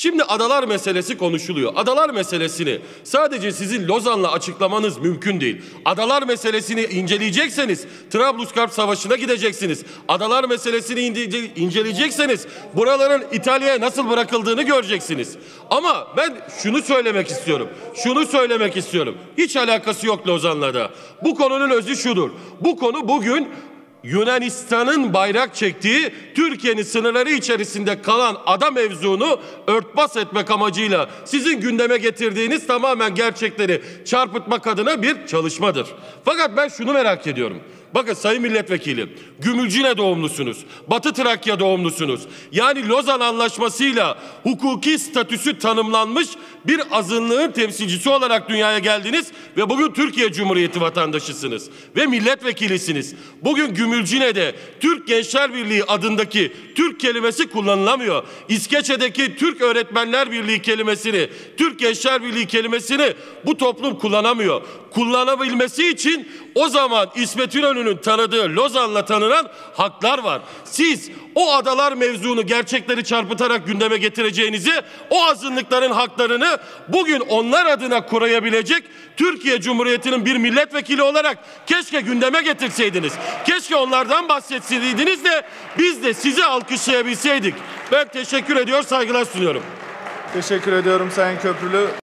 Şimdi adalar meselesi konuşuluyor. Adalar meselesini sadece sizin Lozan'la açıklamanız mümkün değil. Adalar meselesini inceleyecekseniz Trablusgarp Savaşı'na gideceksiniz. Adalar meselesini ince- inceleyecekseniz buraların İtalya'ya nasıl bırakıldığını göreceksiniz. Ama ben şunu söylemek istiyorum. Şunu söylemek istiyorum. Hiç alakası yok Lozan'la da. Bu konunun özü şudur. Bu konu bugün Yunanistan'ın bayrak çektiği Türkiye'nin sınırları içerisinde kalan ada mevzunu örtbas etmek amacıyla sizin gündeme getirdiğiniz tamamen gerçekleri çarpıtmak adına bir çalışmadır. Fakat ben şunu merak ediyorum. Bakın Sayın Milletvekili, Gümülcine doğumlusunuz, Batı Trakya doğumlusunuz. Yani Lozan Anlaşması'yla hukuki statüsü tanımlanmış bir azınlığın temsilcisi olarak dünyaya geldiniz ve bugün Türkiye Cumhuriyeti vatandaşısınız ve milletvekilisiniz. Bugün Gümülcine'de Türk Gençler Birliği adındaki Türk kelimesi kullanılamıyor. İskeçe'deki Türk Öğretmenler Birliği kelimesini, Türk Gençler Birliği kelimesini bu toplum kullanamıyor. Kullanabilmesi için o zaman İsmet İnönü'nün tanıdığı Lozan'la tanınan haklar var. Siz o adalar mevzunu gerçekleri çarpıtarak gündeme getireceğinizi, o azınlıkların haklarını bugün onlar adına koruyabilecek Türkiye Cumhuriyeti'nin bir milletvekili olarak keşke gündeme getirseydiniz. Keşke onlardan bahsetseydiniz de biz de sizi alkışlayabilseydik. Ben teşekkür ediyor, saygılar sunuyorum. Teşekkür ediyorum Sayın Köprülü.